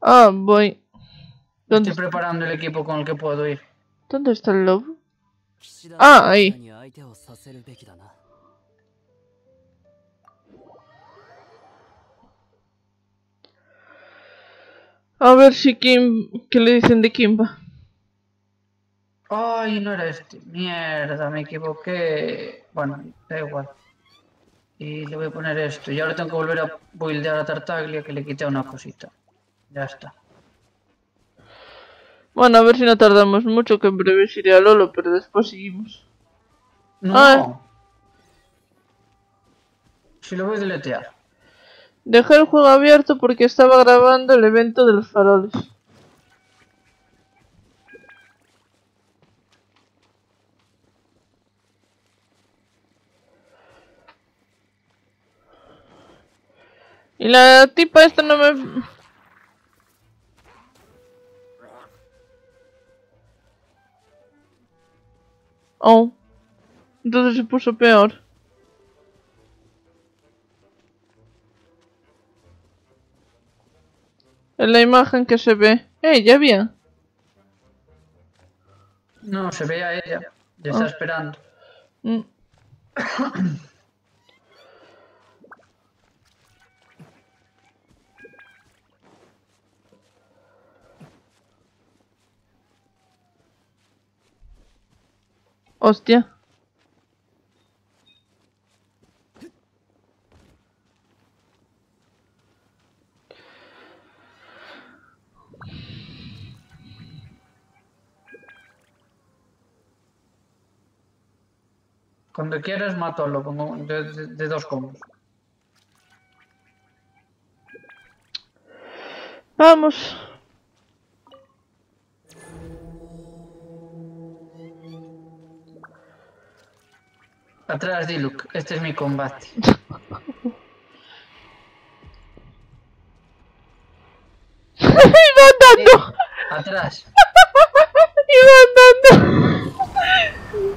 Ah, voy. ¿Dónde, Estoy preparando el equipo con el que puedo ir. ¿Dónde está el lobo? Ah, ahí. A ver si Kim... ¿Qué le dicen de Kimba? Ay, no era este. Mierda, me equivoqué. Bueno, da igual. Y le voy a poner esto. Y ahora tengo que volver a buildear a Tartaglia que le quité una cosita. Ya está. Bueno, a ver si no tardamos mucho, que en breve iré a Lolo, pero después seguimos. No. Ah. Si lo voy a deletear. Dejé el juego abierto porque estaba grabando el evento de los faroles. Y la tipa esta no me... Oh. Entonces se puso peor. En la imagen que se ve. ¡Eh, ya bien! No, se ve a ella. Ya está Ah. esperando. Mm. Hostia. Cuando quieras, mátalo con de, de- de dos combos. Vamos. Atrás, Diluc. Este es mi combate. ¡Iba andando! Atrás. ¡Iba andando!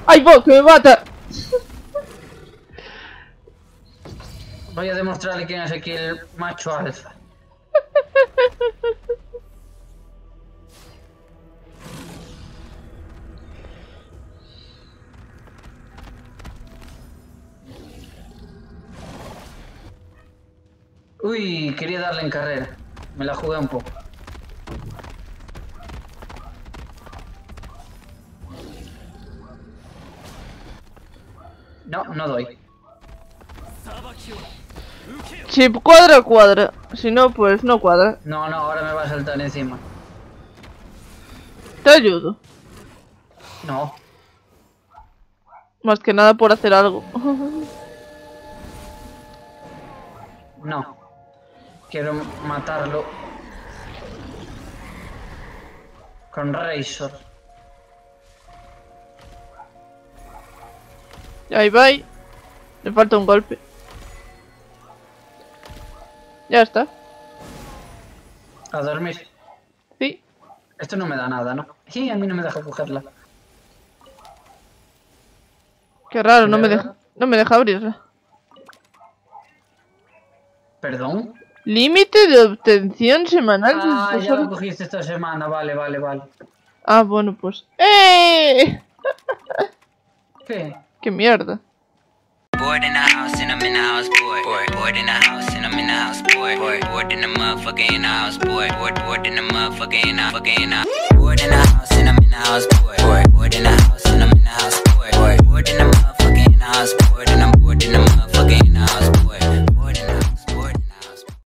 ¡Ay, vos, que me mata! Voy a demostrarle quién es aquí el macho alfa. Uy, quería darle en carrera. Me la jugué un poco. No, no doy. Si cuadra, cuadra. Si no, pues no cuadra. No, no, ahora me va a saltar encima. Te ayudo. No. Más que nada por hacer algo. No. Quiero matarlo. Con Razor. Ahí va. Le falta un golpe. Ya está. A dormir. Sí. Esto no me da nada, ¿no? Sí, a mí no me deja cogerla. Qué raro, no me deja, no me deja abrirla. ¿Perdón? Límite de obtención semanal. Ah, ya tesoro. lo cogiste esta semana. Vale, vale, vale. Ah, bueno, pues. ¡Eh! ¿Qué? ¡Qué mierda! Bored in the house and I'm in the house. Bored, bored in the house and I'm in the house. Bored, bored in the motherfucker in the house. Bored, bored in the motherfucker in fucking the house and I'm in the house. Bored, bored in the house